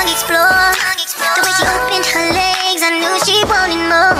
unexplored. The way she opened her legs, I knew she wanted more.